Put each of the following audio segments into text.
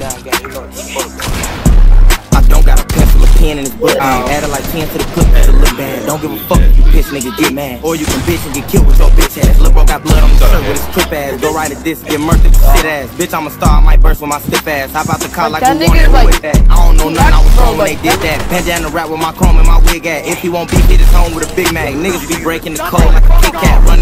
I pen in his butt. I ain't added like 10 to the clip, that's a little bad. Don't give a fuck if you bitch nigga get mad. Or you can bitch and get killed with your bitch ass. Lil' bro got blood on the shirt with his clip ass. Go right at this, get murked the shit ass. Bitch, I'm a star, I might burst with my stiff ass. Hop out the car like, that who nigga wanted is with like- that. I don't know nothing, I was wrong when they did that. that. Bandana rap with my chrome and my wig at. If he won't beat, hit his home with a Big Mac. Niggas be breaking the code like a Kit Kat. Running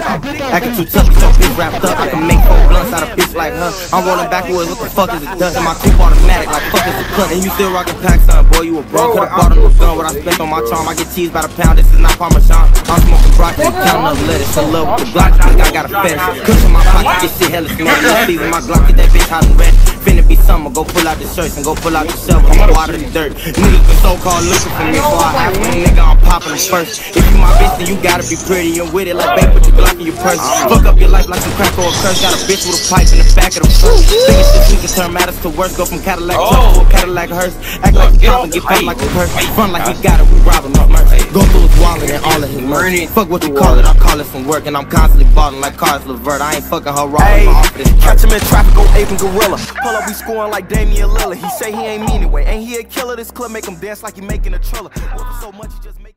Uh, get your bitch slapped. Acting too tough, get bitch wrapped up. I can make four blunts out of bitch like her. I'm rolling backwards, what the fuck is it dust? And my coupe automatic, like fuck is it cut? And you still rocking packs, son, boy, you a bro. Could've bought a new gun, what I spent on my charm. I get teased by the pound, this is not Parmesan. I'm smoking broccoli, counting up lettuce. In love with the block, think I got a fetish. Cushion my pocket, this shit hella smelly. Season, my Glock, get that bitch hot and ready. Finna be summer, go pull out the shirts and go pull out the shovel. I'm water the dirt. Niggas been so called looking for me, so I ask when nigga I'm popping them first. If you my bitch, then you gotta be pretty and with it. Like babe, put your Glock in your purse. Fuck up your life like some crack or a curse. Got a bitch with a pipe in the back of the purse. Thinking shit we can turn matters to worse. Go from Cadillac truck to a Cadillac hearse. Act like you cop and get paid like a purse. Run like he got it, we rob him of merch. Go through his wallet and all of his merch. Fuck what you call it, I call it some work. And I'm constantly balling like Caris LeVert. I ain't fucking her raw. Hey, I'm off this catch him in traffic, and gorilla. Pull up, we scoring like Damian Lillard. He say he ain't mean anyway. Ain't he a killer? This club make him dance like he making a triller. So much, just make